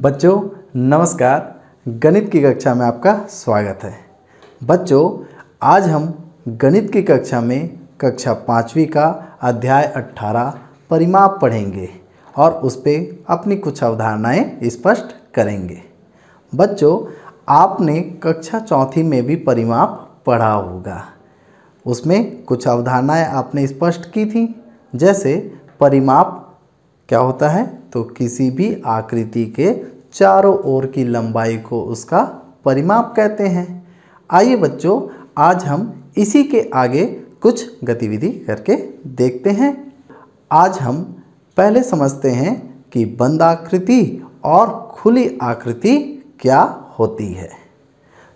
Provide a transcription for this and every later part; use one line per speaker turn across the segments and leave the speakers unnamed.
बच्चों, नमस्कार। गणित की कक्षा में आपका स्वागत है। बच्चों, आज हम गणित की कक्षा में कक्षा पाँचवीं का अध्याय अट्ठारह परिमाप पढ़ेंगे और उस पर अपनी कुछ अवधारणाएँ स्पष्ट करेंगे। बच्चों, आपने कक्षा चौथी में भी परिमाप पढ़ा होगा। उसमें कुछ अवधारणाएँ आपने स्पष्ट की थी, जैसे परिमाप क्या होता है? तो किसी भी आकृति के चारों ओर की लंबाई को उसका परिमाप कहते हैं। आइए बच्चों, आज हम इसी के आगे कुछ गतिविधि करके देखते हैं। आज हम पहले समझते हैं कि बंद आकृति और खुली आकृति क्या होती है।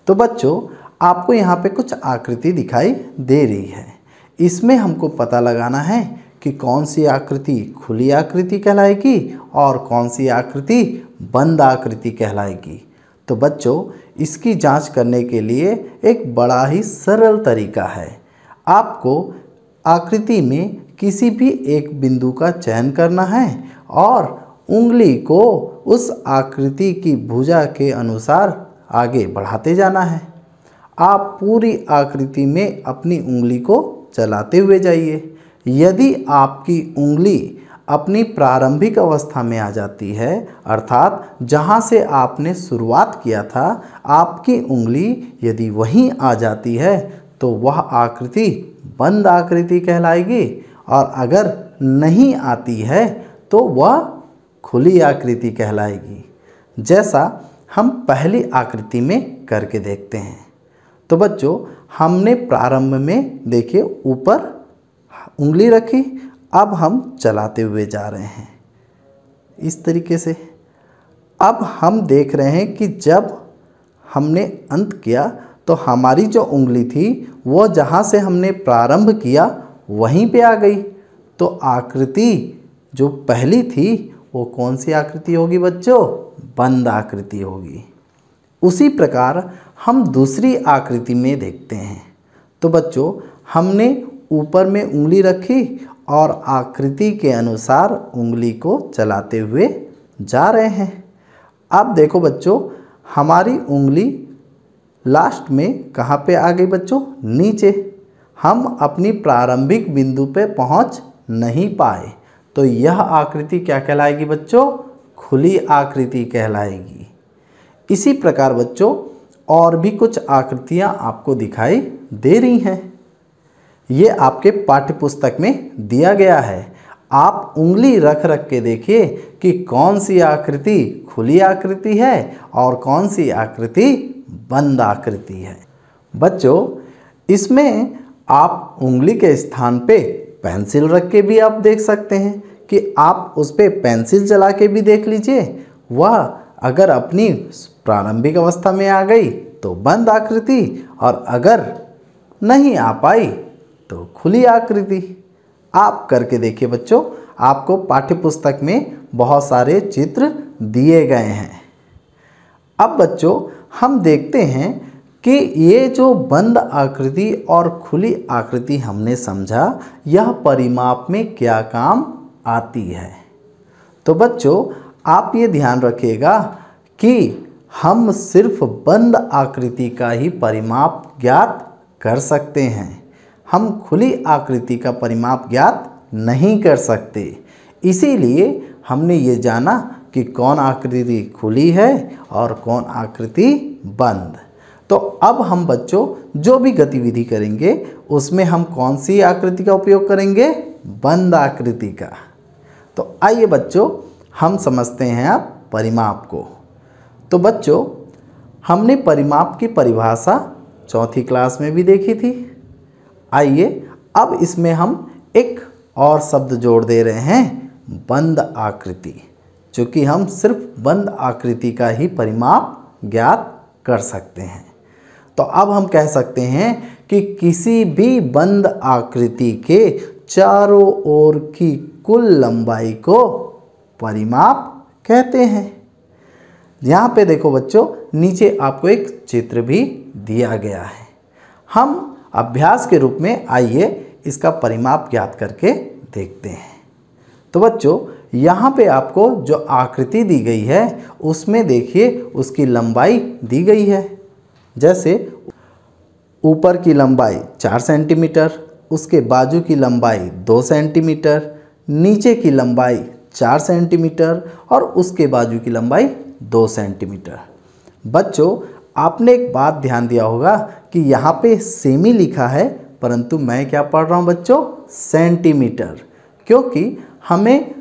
तो बच्चों, आपको यहाँ पे कुछ आकृति दिखाई दे रही है। इसमें हमको पता लगाना है कि कौन सी आकृति खुली आकृति कहलाएगी और कौन सी आकृति बंद आकृति कहलाएगी? तो बच्चों, इसकी जाँच करने के लिए एक बड़ा ही सरल तरीका है। आपको आकृति में किसी भी एक बिंदु का चयन करना है और उंगली को उस आकृति की भुजा के अनुसार आगे बढ़ाते जाना है। आप पूरी आकृति में अपनी उंगली को चलाते हुए जाइए। यदि आपकी उंगली अपनी प्रारंभिक अवस्था में आ जाती है, अर्थात जहाँ से आपने शुरुआत किया था, आपकी उंगली यदि वहीं आ जाती है तो वह आकृति बंद आकृति कहलाएगी और अगर नहीं आती है तो वह खुली आकृति कहलाएगी। जैसा हम पहली आकृति में करके देखते हैं। तो बच्चों, हमने प्रारंभ में देखिए ऊपर उंगली रखी। अब हम चलाते हुए जा रहे हैं। इस तरीके से। अब हम देख रहे हैं कि जब हमने अंत किया तो हमारी जो उंगली थी, वो जहाँ से हमने प्रारंभ किया, वहीं पे आ गई। तो आकृति जो पहली थी, वो कौन सी आकृति होगी बच्चों? बंद आकृति होगी। उसी प्रकार हम दूसरी आकृति में देखते हैं। तो बच्चों, हमने ऊपर में उंगली रखी और आकृति के अनुसार उंगली को चलाते हुए जा रहे हैं। अब देखो बच्चों, हमारी उंगली लास्ट में कहाँ पे आ गई बच्चों? नीचे। हम अपनी प्रारंभिक बिंदु पे पहुँच नहीं पाए। तो यह आकृति क्या कहलाएगी बच्चों? खुली आकृति कहलाएगी। इसी प्रकार बच्चों, और भी कुछ आकृतियाँ आपको दिखाई दे रही हैं। ये आपके पाठ्य पुस्तक में दिया गया है। आप उंगली रख रख के देखिए कि कौन सी आकृति खुली आकृति है और कौन सी आकृति बंद आकृति है। बच्चों, इसमें आप उंगली के स्थान पे पेंसिल रख के भी आप देख सकते हैं कि आप उस पर पेंसिल चला के भी देख लीजिए। वह, अगर अपनी प्रारंभिक अवस्था में आ गई तो बंद आकृति और अगर नहीं आ पाई तो खुली आकृति। आप करके देखिए बच्चों, आपको पाठ्य पुस्तक में बहुत सारे चित्र दिए गए हैं। अब बच्चों, हम देखते हैं कि ये जो बंद आकृति और खुली आकृति हमने समझा, यह परिमाप में क्या काम आती है। तो बच्चों, आप ये ध्यान रखिएगा कि हम सिर्फ़ बंद आकृति का ही परिमाप ज्ञात कर सकते हैं। हम खुली आकृति का परिमाप ज्ञात नहीं कर सकते। इसीलिए हमने ये जाना कि कौन आकृति खुली है और कौन आकृति बंद। तो अब हम बच्चों जो भी गतिविधि करेंगे, उसमें हम कौन सी आकृति का उपयोग करेंगे? बंद आकृति का। तो आइए बच्चों, हम समझते हैं अब परिमाप को। तो बच्चों, हमने परिमाप की परिभाषा चौथी क्लास में भी देखी थी। आइए अब इसमें हम एक और शब्द जोड़ दे रहे हैं, बंद आकृति। चूँकि हम सिर्फ़ बंद आकृति का ही परिमाप ज्ञात कर सकते हैं। तो अब हम कह सकते हैं कि किसी भी बंद आकृति के चारों ओर की कुल लंबाई को परिमाप कहते हैं। यहाँ पे देखो बच्चों, नीचे आपको एक चित्र भी दिया गया है। हम अभ्यास के रूप में आइए इसका परिमाप ज्ञात करके देखते हैं। तो बच्चों, यहाँ पे आपको जो आकृति दी गई है, उसमें देखिए उसकी लंबाई दी गई है। जैसे ऊपर की लंबाई चार सेंटीमीटर, उसके बाजू की लंबाई दो सेंटीमीटर, नीचे की लंबाई चार सेंटीमीटर और उसके बाजू की लंबाई दो सेंटीमीटर। बच्चों आपने एक बात ध्यान दिया होगा कि यहाँ पे सेमी लिखा है, परंतु मैं क्या पढ़ रहा हूँ बच्चों? सेंटीमीटर क्योंकि हमें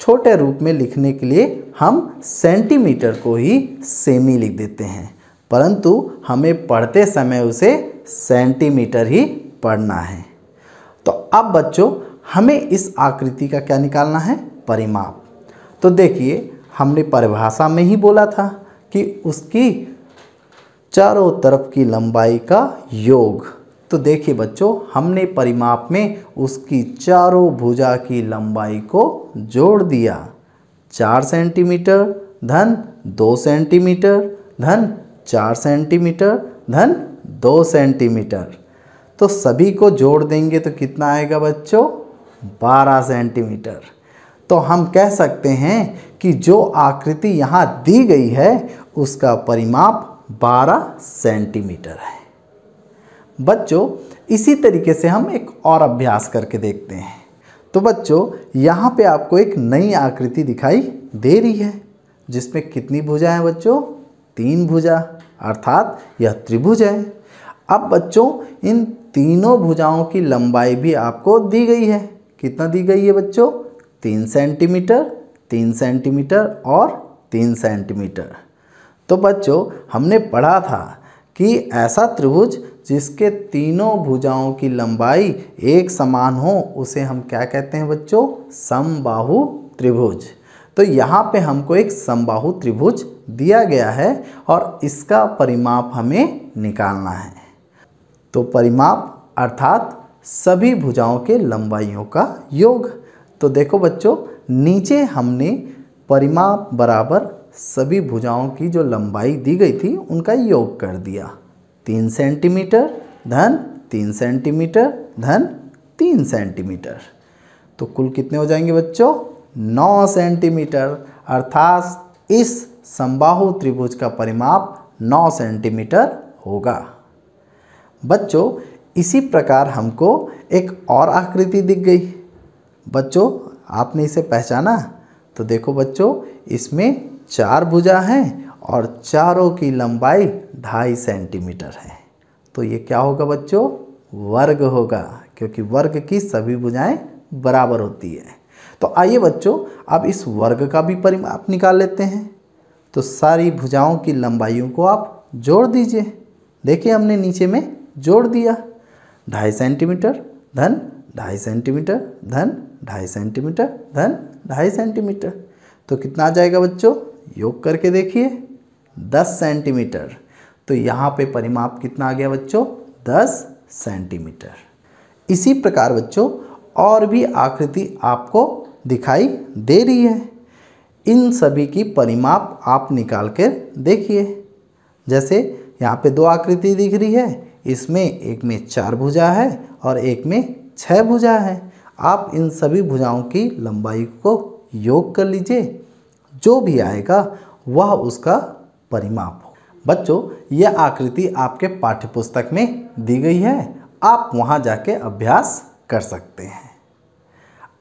छोटे रूप में लिखने के लिए हम सेंटीमीटर को ही सेमी लिख देते हैं। परंतु हमें पढ़ते समय उसे सेंटीमीटर ही पढ़ना है। तो अब बच्चों, हमें इस आकृति का क्या निकालना है? परिमाप। तो देखिए, हमने परिभाषा में ही बोला था कि उसकी चारों तरफ़ की लंबाई का योग। तो देखिए बच्चों, हमने परिमाप में उसकी चारों भुजा की लंबाई को जोड़ दिया। चार सेंटीमीटर, धन दो सेंटीमीटर, धन चार सेंटीमीटर, धन दो सेंटीमीटर। तो सभी को जोड़ देंगे तो कितना आएगा बच्चों? बारह सेंटीमीटर। तो हम कह सकते हैं कि जो आकृति यहाँ दी गई है, उसका परिमाप 12 सेंटीमीटर है। बच्चों, इसी तरीके से हम एक और अभ्यास करके देखते हैं। तो बच्चों, यहाँ पे आपको एक नई आकृति दिखाई दे रही है, जिसमें कितनी भुजा है बच्चों? तीन भुजा, अर्थात यह त्रिभुज है। अब बच्चों, इन तीनों भुजाओं की लंबाई भी आपको दी गई है। कितना दी गई है बच्चों? तीन सेंटीमीटर तीन सेंटीमीटर और तीन सेंटीमीटर। तो बच्चों, हमने पढ़ा था कि ऐसा त्रिभुज जिसके तीनों भुजाओं की लंबाई एक समान हो, उसे हम क्या कहते हैं बच्चों? समबाहु त्रिभुज। तो यहाँ पे हमको एक समबाहु त्रिभुज दिया गया है और इसका परिमाप हमें निकालना है। तो परिमाप अर्थात सभी भुजाओं के लंबाइयों का योग। तो देखो बच्चों, नीचे हमने परिमाप बराबर सभी भुजाओं की जो लंबाई दी गई थी, उनका योग कर दिया। तीन सेंटीमीटर, धन, तीन सेंटीमीटर, धन, तीन सेंटीमीटर। तो कुल कितने हो जाएँगे बच्चों? नौ सेंटीमीटर। अर्थात इस संबाहु त्रिभुज का परिमाप नौ सेंटीमीटर होगा। बच्चों, इसी प्रकार हमको एक और आकृति दिख गई। बच्चों, आपने इसे पहचाना? तो देखो बच्चों, इसमें चार भुजा हैं और चारों की लंबाई ढाई सेंटीमीटर है। तो ये क्या होगा बच्चों? वर्ग होगा, क्योंकि वर्ग की सभी भुजाएँ बराबर होती है। तो आइए बच्चों, अब इस वर्ग का भी परिमाप निकाल लेते हैं। तो सारी भुजाओं की लंबाइयों को आप जोड़ दीजिए। देखिए हमने नीचे में जोड़ दिया। ढाई सेंटीमीटर, धन, ढाई सेंटीमीटर, धन, ढाई सेंटीमीटर, धन, ढाई सेंटीमीटर। तो कितना आ जाएगा बच्चों? योग करके देखिए, दस सेंटीमीटर तो यहाँ पे परिमाप कितना आ गया बच्चों? दस सेंटीमीटर इसी प्रकार बच्चों, और भी आकृति आपको दिखाई दे रही है। इन सभी की परिमाप आप निकाल कर देखिए। जैसे यहाँ पे दो आकृति दिख रही है, इसमें एक में चार भुजा है और एक में छः भुजा है। आप इन सभी भुजाओं की लंबाई को योग कर लीजिए। जो भी आएगा, वह उसका परिमाप हो। बच्चों, यह आकृति आपके पाठ्यपुस्तक में दी गई है। आप वहाँ जाके अभ्यास कर सकते हैं।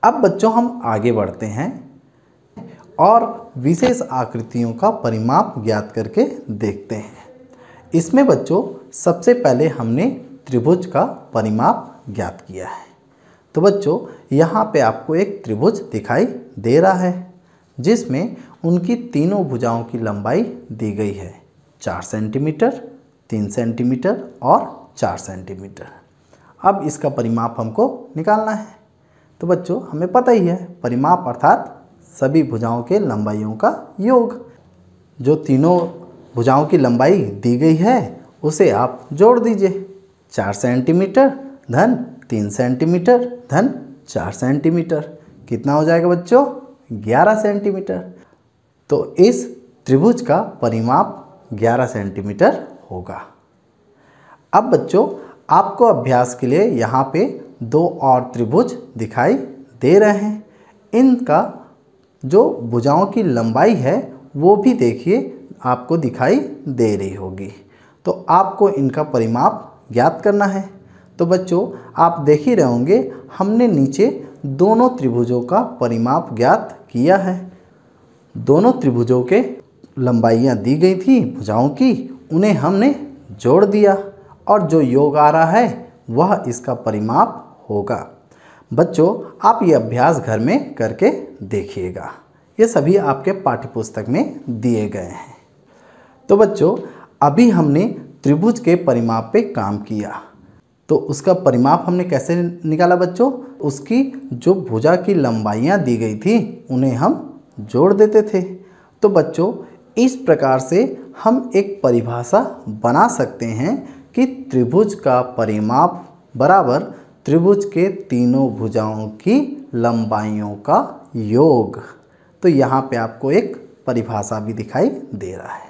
अब बच्चों, हम आगे बढ़ते हैं और विशेष आकृतियों का परिमाप ज्ञात करके देखते हैं। इसमें बच्चों, सबसे पहले हमने त्रिभुज का परिमाप ज्ञात किया है। तो बच्चों, यहाँ पे आपको एक त्रिभुज दिखाई दे रहा है। जिसमें उनकी तीनों भुजाओं की लंबाई दी गई है। चार सेंटीमीटर, तीन सेंटीमीटर और चार सेंटीमीटर। अब इसका परिमाप हमको निकालना है। तो बच्चों, हमें पता ही है, परिमाप अर्थात सभी भुजाओं के लंबाइयों का योग। जो तीनों भुजाओं की लंबाई दी गई है, उसे आप जोड़ दीजिए। चार सेंटीमीटर, धन, तीन सेंटीमीटर, धन, चार सेंटीमीटर। कितना हो जाएगा बच्चों? ग्यारह सेंटीमीटर। तो इस त्रिभुज का परिमाप ग्यारह सेंटीमीटर होगा। अब बच्चों, आपको अभ्यास के लिए यहाँ पे दो और त्रिभुज दिखाई दे रहे हैं। इनका जो भुजाओं की लंबाई है, वो भी देखिए, आपको दिखाई दे रही होगी। तो आपको इनका परिमाप ज्ञात करना है। तो बच्चों, आप देख ही रहे होंगे, हमने नीचे दोनों त्रिभुजों का परिमाप ज्ञात किया है। दोनों त्रिभुजों के लंबाइयाँ दी गई थी, भुजाओं की, उन्हें हमने जोड़ दिया और जो योग आ रहा है, वह इसका परिमाप होगा। बच्चों, आप ये अभ्यास घर में करके देखिएगा। ये सभी आपके पाठ्यपुस्तक में दिए गए हैं। तो बच्चों, अभी हमने त्रिभुज के परिमाप पे काम किया। तो उसका परिमाप हमने कैसे निकाला बच्चों? उसकी जो भुजा की लंबाइयाँ दी गई थी, उन्हें हम जोड़ देते थे। तो बच्चों, इस प्रकार से हम एक परिभाषा बना सकते हैं कि त्रिभुज का परिमाप बराबर त्रिभुज के तीनों भुजाओं की लंबाइयों का योग। तो यहाँ पे आपको एक परिभाषा भी दिखाई दे रहा है।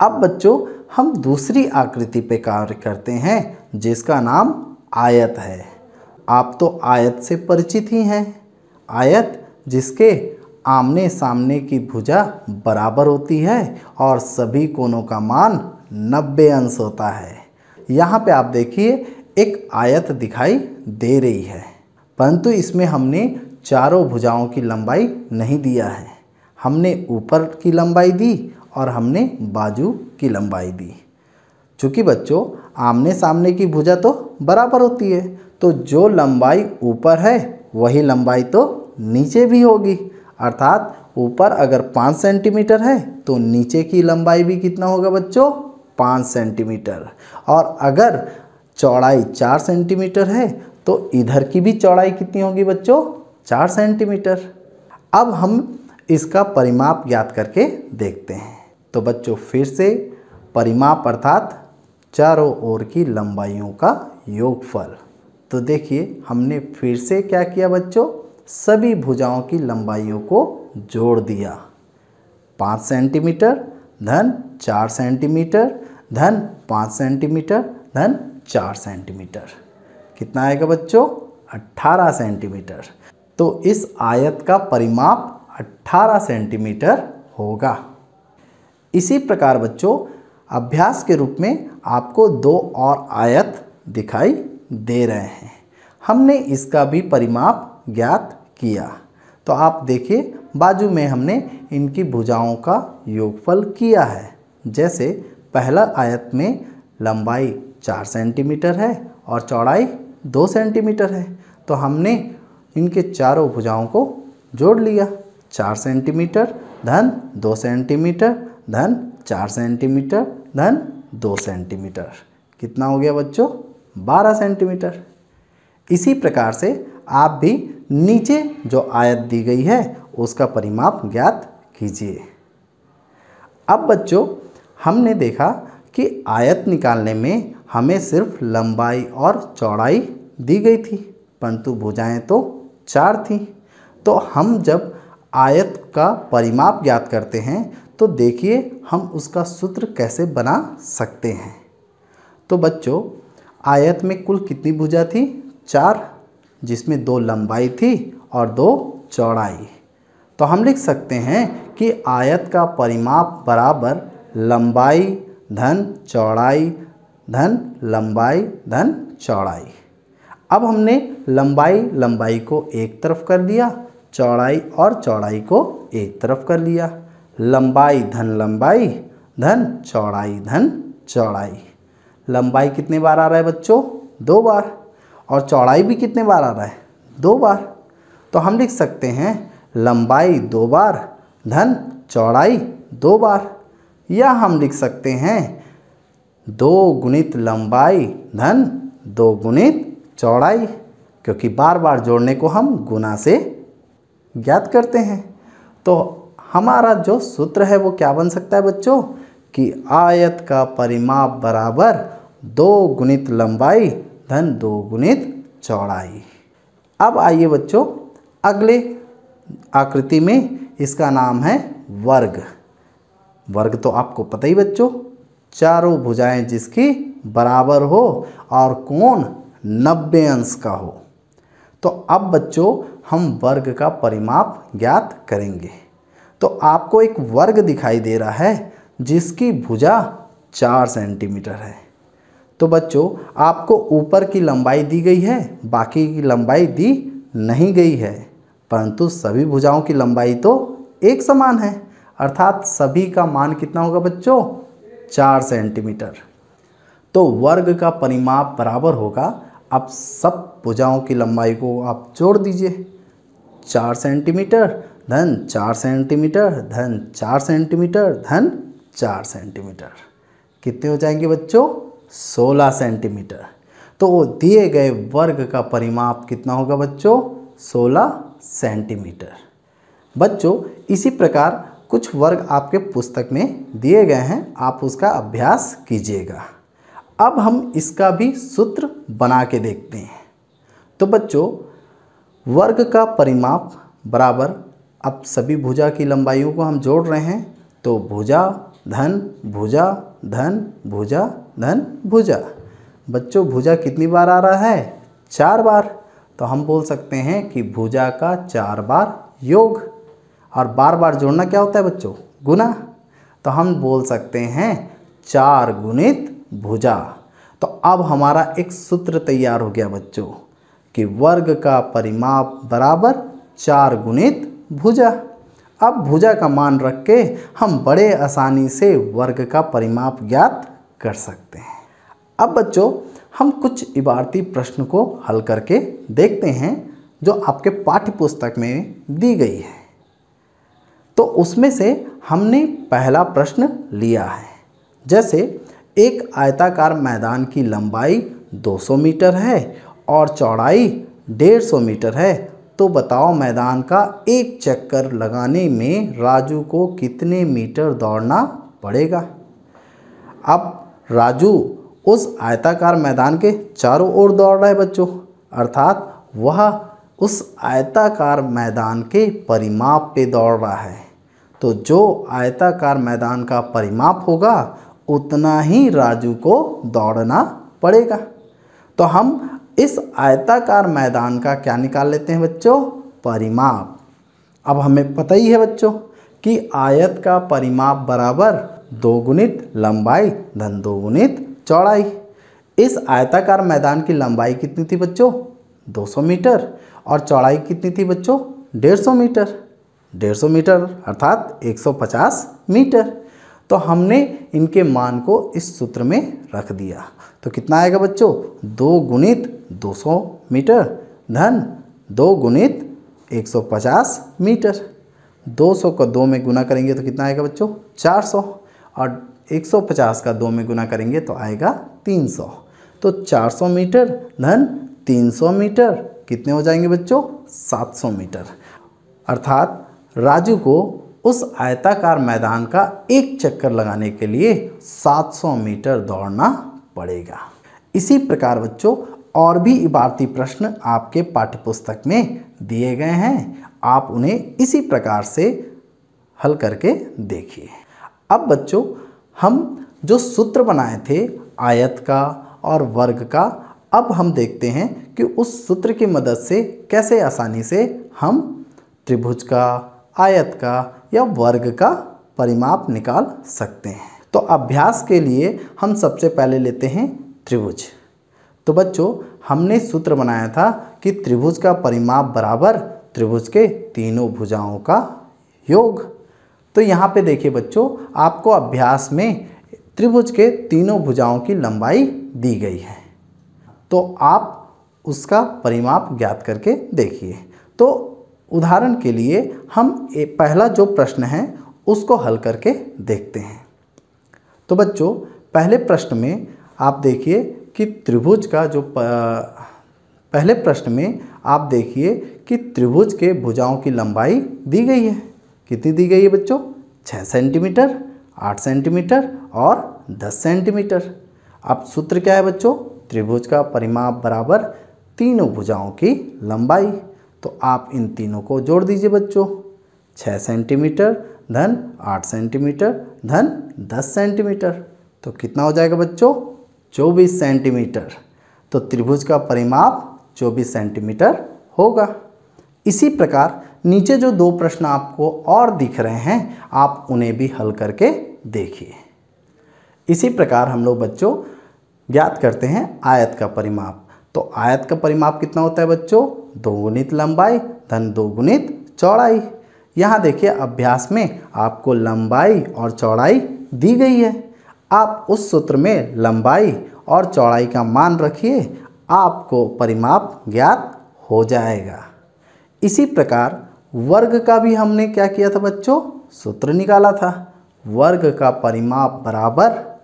अब बच्चों हम दूसरी आकृति पे कार्य करते हैं, जिसका नाम आयत है। आप तो आयत से परिचित ही हैं। आयत, जिसके आमने सामने की भुजा बराबर होती है और सभी कोनों का मान 90 अंश होता है। यहाँ पे आप देखिए, एक आयत दिखाई दे रही है। परंतु इसमें हमने चारों भुजाओं की लंबाई नहीं दिया है। हमने ऊपर की लंबाई दी और हमने बाजू की लंबाई दी। चूँकि बच्चों, आमने सामने की भुजा तो बराबर होती है तो जो लंबाई ऊपर है, वही लंबाई तो नीचे भी होगी। अर्थात ऊपर अगर पाँच सेंटीमीटर है तो नीचे की लंबाई भी कितना होगा बच्चों? पाँच सेंटीमीटर। और अगर चौड़ाई चार सेंटीमीटर है तो इधर की भी चौड़ाई कितनी होगी बच्चों? चार सेंटीमीटर। अब हम इसका परिमाप ज्ञात करके देखते हैं। तो बच्चों, फिर से परिमाप अर्थात चारों ओर की लंबाइयों का योगफल। तो देखिए, हमने फिर से क्या किया बच्चों? सभी भुजाओं की लंबाइयों को जोड़ दिया। पाँच सेंटीमीटर, धन चार सेंटीमीटर, धन पाँच सेंटीमीटर, धन चार सेंटीमीटर। कितना आएगा बच्चों? अट्ठारह सेंटीमीटर। तो इस आयत का परिमाप अट्ठारह सेंटीमीटर होगा। इसी प्रकार बच्चों, अभ्यास के रूप में आपको दो और आयत दिखाई दे रहे हैं। हमने इसका भी परिमाप ज्ञात किया। तो आप देखिए, बाजू में हमने इनकी भुजाओं का योगफल किया है। जैसे पहला आयत में लंबाई चार सेंटीमीटर है और चौड़ाई दो सेंटीमीटर है। तो हमने इनके चारों भुजाओं को जोड़ लिया। चार सेंटीमीटर, धन दो सेंटीमीटर धन चार सेंटीमीटर धन दो सेंटीमीटर। कितना हो गया बच्चों? बारह सेंटीमीटर। इसी प्रकार से आप भी नीचे जो आयत दी गई है, उसका परिमाप ज्ञात कीजिए। अब बच्चों, हमने देखा कि आयत निकालने में हमें सिर्फ़ लंबाई और चौड़ाई दी गई थी, परंतु भुजाएँ तो चार थी। तो हम जब आयत का परिमाप ज्ञात करते हैं तो देखिए हम उसका सूत्र कैसे बना सकते हैं। तो बच्चों, आयत में कुल कितनी भुजा थी? चार, जिसमें दो लंबाई थी और दो चौड़ाई। तो हम लिख सकते हैं कि आयत का परिमाप बराबर लंबाई, धन, चौड़ाई, धन, लंबाई, धन, चौड़ाई। अब हमने लंबाई लंबाई को एक तरफ़ कर लिया चौड़ाई और चौड़ाई को एक तरफ़ कर लिया। लंबाई धन लंबाई धन चौड़ाई धन चौड़ाई। लंबाई कितने बार आ रहा है बच्चों? दो बार। और चौड़ाई भी कितने बार आ रहा है? दो बार। तो हम लिख सकते हैं लंबाई दो बार, धन चौड़ाई दो बार। या हम लिख सकते हैं दो गुणित लंबाई धन दो गुणित चौड़ाई, क्योंकि बार बार जोड़ने को हम गुना से ज्ञात करते हैं। तो हमारा जो सूत्र है वो क्या बन सकता है बच्चों? कि आयत का परिमाप बराबर दो गुणित लंबाई, धन दो गुणित चौड़ाई। अब आइए बच्चों, अगले आकृति में इसका नाम है वर्ग। वर्ग तो आपको पता ही बच्चों, चारों भुजाएँ जिसकी बराबर हो और कोण नब्बे अंश का हो। तो अब बच्चों, हम वर्ग का परिमाप ज्ञात करेंगे। तो आपको एक वर्ग दिखाई दे रहा है, जिसकी भुजा चार सेंटीमीटर है। तो बच्चों, आपको ऊपर की लंबाई दी गई है, बाकी की लंबाई दी नहीं गई है। परंतु सभी भुजाओं की लंबाई तो एक समान है। अर्थात सभी का मान कितना होगा बच्चों? चार सेंटीमीटर। तो वर्ग का परिमाप बराबर होगा। अब सब भुजाओं की लंबाई को आप जोड़ दीजिए। चार सेंटीमीटर धन चार सेंटीमीटर, धन चार सेंटीमीटर, धन चार सेंटीमीटर। कितने हो जाएँगे बच्चों? सोलह सेंटीमीटर। तो दिए गए वर्ग का परिमाप कितना होगा बच्चों? सोलह सेंटीमीटर। बच्चों, इसी प्रकार कुछ वर्ग आपके पुस्तक में दिए गए हैं, आप उसका अभ्यास कीजिएगा। अब हम इसका भी सूत्र बना के देखते हैं। तो बच्चों, वर्ग का परिमाप बराबर अब सभी भुजा की लंबाइयों को हम जोड़ रहे हैं तो भुजा, धन भुजा धन भुजा धन, भुजा। बच्चों, भुजा कितनी बार आ रहा है? चार बार। तो हम बोल सकते हैं कि भुजा का चार बार योग। और बार बार जोड़ना क्या होता है बच्चों? गुना। तो हम बोल सकते हैं चार गुणित भुजा। तो अब हमारा एक सूत्र तैयार हो गया बच्चों, कि वर्ग का परिमाप बराबर चार गुणित भुजा। अब भुजा का मान रख के हम बड़े आसानी से वर्ग का परिमाप ज्ञात कर सकते हैं। अब बच्चों, हम कुछ इबारती प्रश्न को हल करके देखते हैं, जो आपके पाठ्य पुस्तक में दी गई है। तो उसमें से हमने पहला प्रश्न लिया है। जैसे, एक आयताकार मैदान की लंबाई 200 मीटर है और चौड़ाई 150 मीटर है तो बताओ मैदान का एक चक्कर लगाने में राजू को कितने मीटर दौड़ना पड़ेगा? अब राजू, उस आयताकार मैदान के चारों ओर दौड़ रहा है बच्चों। अर्थात वह उस आयताकार मैदान के परिमाप पे दौड़ रहा है। तो जो आयताकार मैदान का परिमाप होगा, उतना ही राजू को दौड़ना पड़ेगा। तो हम इस आयताकार मैदान का क्या निकाल लेते हैं बच्चों? परिमाप। अब हमें पता ही है बच्चों कि आयत का परिमाप बराबर दो गुणित लंबाई, धन दो गुणित चौड़ाई। इस आयताकार मैदान की लंबाई कितनी थी बच्चों? 200 मीटर। और चौड़ाई कितनी थी बच्चों? 150 मीटर। 150 मीटर अर्थात 150 मीटर। तो हमने इनके मान को इस सूत्र में रख दिया। तो कितना आएगा बच्चों? दो गुणित 200 मीटर। धन, दो गुणित 150 मीटर। 200 का दो में गुना करेंगे तो कितना आएगा बच्चों? 400 और 150 का दो में गुना करेंगे तो आएगा 300 तो 400 मीटर, धन 300 मीटर। कितने हो जाएँगे बच्चों? 700 मीटर। अर्थात राजू को उस आयताकार मैदान का एक चक्कर लगाने के लिए 700 मीटर दौड़ना पड़ेगा। इसी प्रकार बच्चों, और भी इबारती प्रश्न आपके पाठ्यपुस्तक में दिए गए हैं। आप उन्हें इसी प्रकार से हल करके देखिए। अब बच्चों, हम जो सूत्र बनाए थे, आयत का और वर्ग का, अब हम देखते हैं कि उस सूत्र की मदद से कैसे आसानी से हम त्रिभुज का आयत का या वर्ग का परिमाप निकाल सकते हैं। तो अभ्यास के लिए हम सबसे पहले लेते हैं त्रिभुज। तो बच्चों, हमने सूत्र बनाया था कि त्रिभुज का परिमाप बराबर त्रिभुज के तीनों भुजाओं का योग। तो यहाँ पे देखिए बच्चों, आपको अभ्यास में त्रिभुज के तीनों भुजाओं की लंबाई दी गई है। तो आप उसका परिमाप ज्ञात करके देखिए। तो उदाहरण के लिए हम पहला जो प्रश्न है, उसको हल करके देखते हैं। तो बच्चों, पहले प्रश्न में आप देखिए कि त्रिभुज का जो पहले प्रश्न में आप देखिए कि त्रिभुज के भुजाओं की लंबाई दी गई है। कितनी दी गई है बच्चों? छः सेंटीमीटर, आठ सेंटीमीटर और दस सेंटीमीटर। अब सूत्र क्या है बच्चों? त्रिभुज का परिमाप बराबर तीनों भुजाओं की लंबाई। तो आप इन तीनों को जोड़ दीजिए बच्चों। छः सेंटीमीटर, धन आठ सेंटीमीटर, धन दस सेंटीमीटर। तो कितना हो जाएगा बच्चों? चौबीस सेंटीमीटर। तो त्रिभुज का परिमाप चौबीस सेंटीमीटर होगा। इसी प्रकार नीचे जो दो प्रश्न आपको और दिख रहे हैं, आप उन्हें भी हल करके देखिए। इसी प्रकार हम लोग बच्चों ज्ञात करते हैं आयत का परिमाप। तो आयत का परिमाप कितना होता है बच्चों? दो गुणित लंबाई, धन दो गुणित चौड़ाई। यहाँ देखिए, अभ्यास में आपको लंबाई और चौड़ाई दी गई है। आप उस सूत्र में लंबाई और चौड़ाई का मान रखिए, आपको परिमाप ज्ञात हो जाएगा। इसी प्रकार वर्ग का भी हमने क्या किया था बच्चों? सूत्र निकाला था। वर्ग का परिमाप बराबर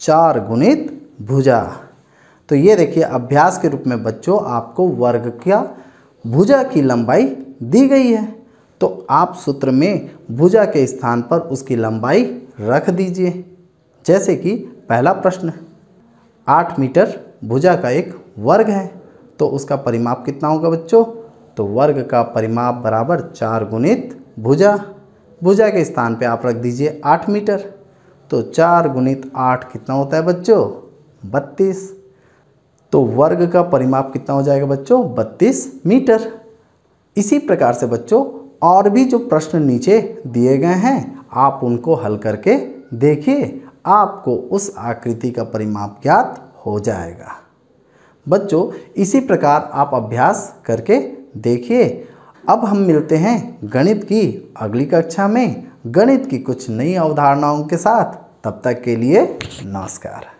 चार गुणित भुजा। तो ये देखिए, अभ्यास के रूप में बच्चों, आपको वर्ग का भुजा की लंबाई दी गई है। तो आप सूत्र में भुजा के स्थान पर उसकी लंबाई रख दीजिए। जैसे कि पहला प्रश्न, आठ मीटर भुजा का एक वर्ग है तो उसका परिमाप कितना होगा बच्चों? तो वर्ग का परिमाप बराबर चार गुणित भुजा। भुजा के स्थान पे आप रख दीजिए आठ मीटर। तो चार गुणित आठ कितना होता है बच्चों? बत्तीस। तो वर्ग का परिमाप कितना हो जाएगा बच्चों? बत्तीस मीटर। इसी प्रकार से बच्चों, और भी जो प्रश्न नीचे दिए गए हैं, आप उनको हल करके देखिए, आपको उस आकृति का परिमाप ज्ञात हो जाएगा। बच्चों, इसी प्रकार आप अभ्यास करके देखिए। अब हम मिलते हैं गणित की अगली कक्षा में। गणित की कुछ नई अवधारणाओं के साथ। तब तक के लिए नमस्कार।